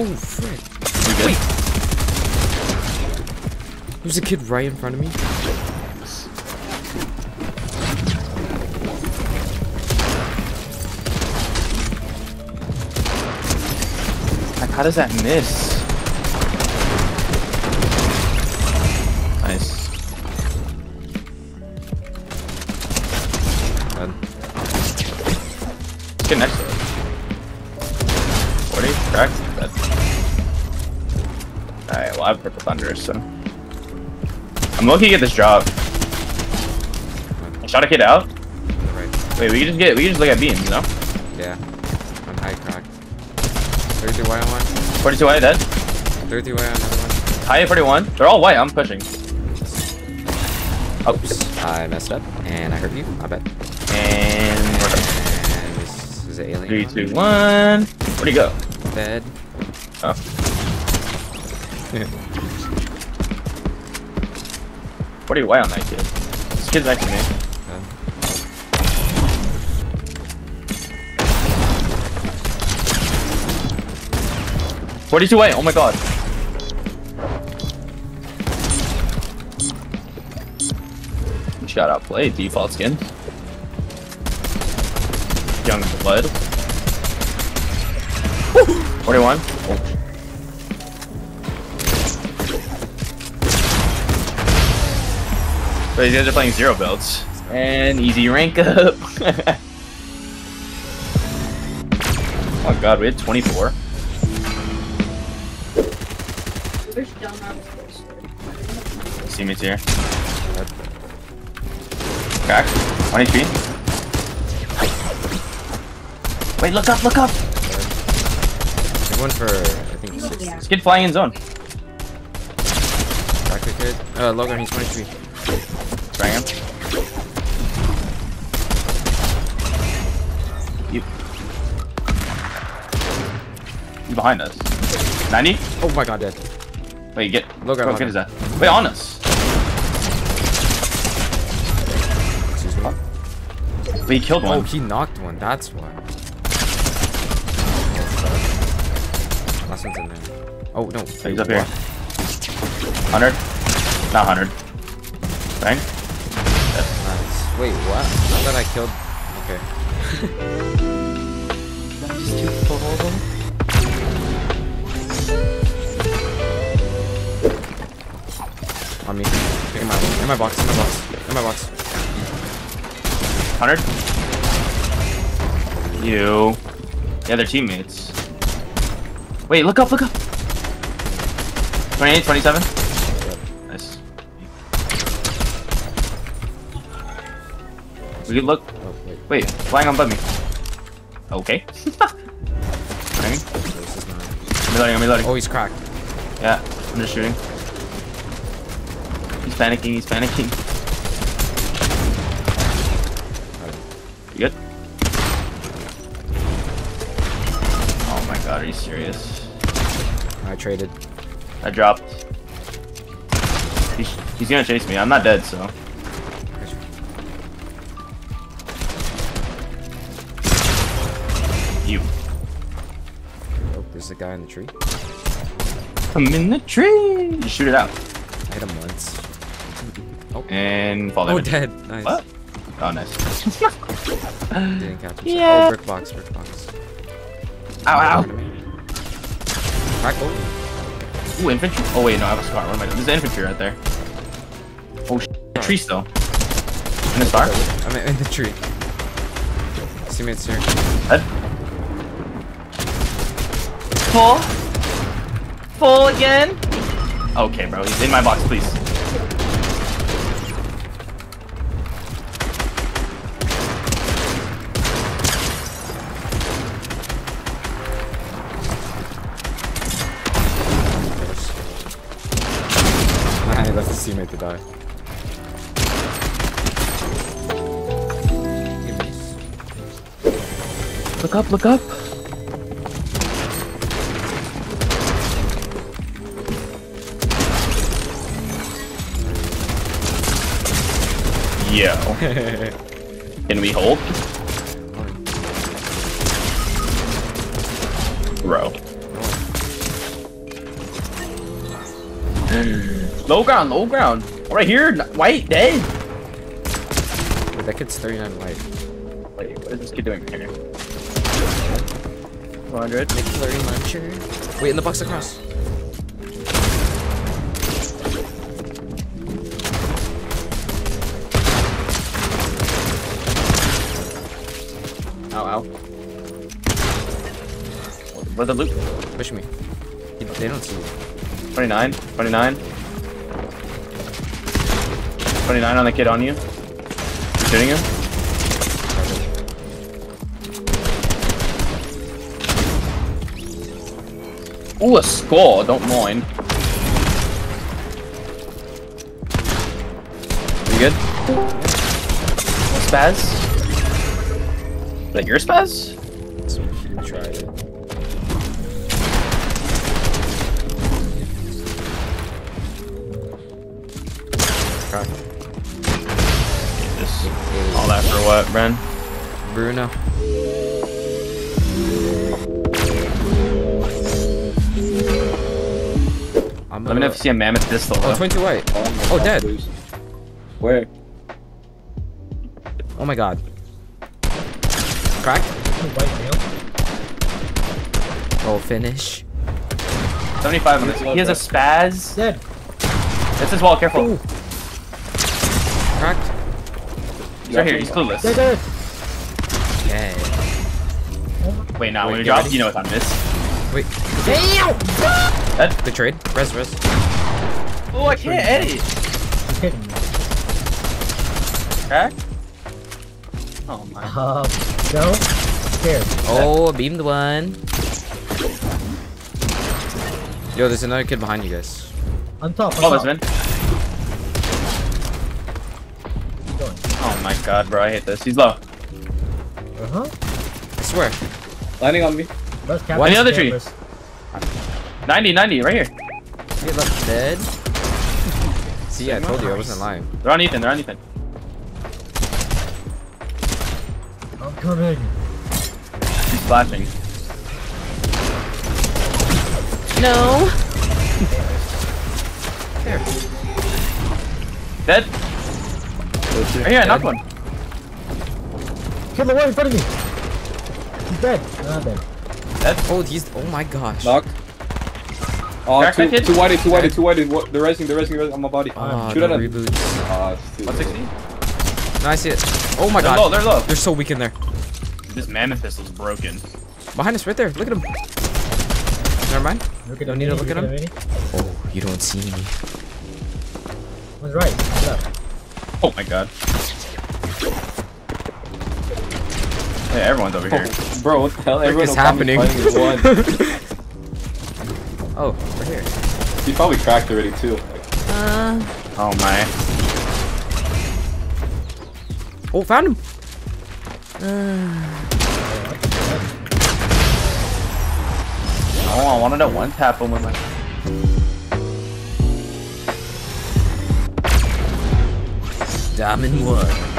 Oh, frick. We good? Wait. There's a kid right in front of me. Like, how does that miss? Nice. Dead. Get next to it. 40, cracked, Alright, well I have Purple Thunder, so. I'm lucky to get this job. Shot a kid out? Right. Wait, we can just get, we can just look at beams, you know? Yeah. I'm high cracked. 33 white on one. 42 white, dead. 33 white on another one. High 41. They're all white, I'm pushing. Oops. I messed up. And I hurt you. I bet. And. And this is an alien. 3, 2, 1. Where'd he go? Dead. Oh. What are you white on that kid? This kid's next to me. Dead. Forty-two white. Oh my god. Shout out play default skin. Young blood. 41. These guys are playing zero builds. And easy rank up. oh god, we had 24. Teammates here. Dead. Crack. 1 HP. Wait, look up, look up! There's one for, I think, 60. This kid flying in zone. Crack the kid. Uh, Logan, he's 23. Bang him. You. He's behind us. 90? Oh my god, dead. Wait, get. Look at what Logan. kid is that? Wait, on us. Excuse me. Wait, he killed Oh, one. he knocked one. That's why. Last one's in there. Oh no. He's up here. 100? Not 100. Bang. Nice. Wait, what? I thought I killed. Okay. On me. In my, in my box. In my box. In my box. 100? You. Yeah, they're teammates. Wait, look up, look up. 28, 27. Nice. We could look. Oh wait. Wait, flying on above me. Okay. Bang. This is not. I'm reloading, I'm reloading. Oh, he's cracked. Yeah, I'm just shooting. He's panicking, he's panicking. You good? Oh my god, are you serious? I traded. I dropped. He's, he's gonna chase me. I'm not dead, so. You. Oh, there's a guy in the tree. I'm in the tree! Just shoot it out. I hit him once. Oh. And fall Oh, damage. dead. Nice. What? Oh, nice. Didn't catch him. Yeah. Oh, brick box, brick box. ow, ow. Crack. Oh. Ooh, infantry. Oh, wait, no, I have a scar. What am I doing? There's infantry right there. Oh, sh tree still. In the star? I'm in the tree. Teammates here. Dead. Full. Full again. Okay, bro. He's in my box, please. Look up, look up. Yo. Can we hold? Bro. low ground, low ground. Right here, white, dead. Wait, that kid's 39 white. Wait, what is this kid doing here? 100. McFlurry muncher. Wait, in the box across. Ow, ow. Where's the loot? Push me. They don't see me. 29, 29. 29 on the kid on you. You shooting him? Ooh, a score, don't mind. You good? Spaz? Is that your spaz? He it. Just all that for what, Bren? Bruno. I'm Let me know if you see a mammoth pistol. Oh, though. 22 white. Oh, oh dead. Where? Oh my god. Crack. White male. Oh, finish. 75 on this. He has a spaz. Dead. That's his wall, careful. Ooh. Cracked. He's right here, he's clueless. Dead, dead. Okay. Wait, nah, Wait, when you get drop, you know it's on this. Wait. That. Good trade. Res, res. Oh, I can't edit. He's hitting me. Crack? Oh my. Um, no. Scared. Oh, beamed one. Yo, there's another kid behind you guys. On top. On Oh, there's top. been. Oh my god, bro, I hate this. He's low. Uh huh. I swear. Landing on me. Let's cap Why the other tree? cameras. 90, 90, right here. He left dead. See, I told you I wasn't lying. They're on Ethan, they're on Ethan. I'm coming. He's flashing. No. there. Dead. Right here, I knocked one. Kill the one in front of me. He's dead. Not dead. Oh, he's. Oh my gosh. Knocked. Oh, Crack two, that kid? two whited, two whited, two whited. What? They're resing, they're resing, they're resing on my body. Oh, Shoot the at him. reboots. Ah, too 160? No, I see it. Oh my They're god. low, they're low. They're so weak in there. This mammoth pistol's broken. Behind us, right there. Look at him. Never mind. Look at Don't need to look at the him. Oh, you don't see me. One's right. One's left. Oh my god. Hey, everyone's over here. Oh, bro, what the hell? What Everyone is on happening? fighting is one. oh, we're here. he probably cracked already too. Like, Oh my. Oh, found him. Uh. Oh, I wanted to one tap him with my. Diamond one.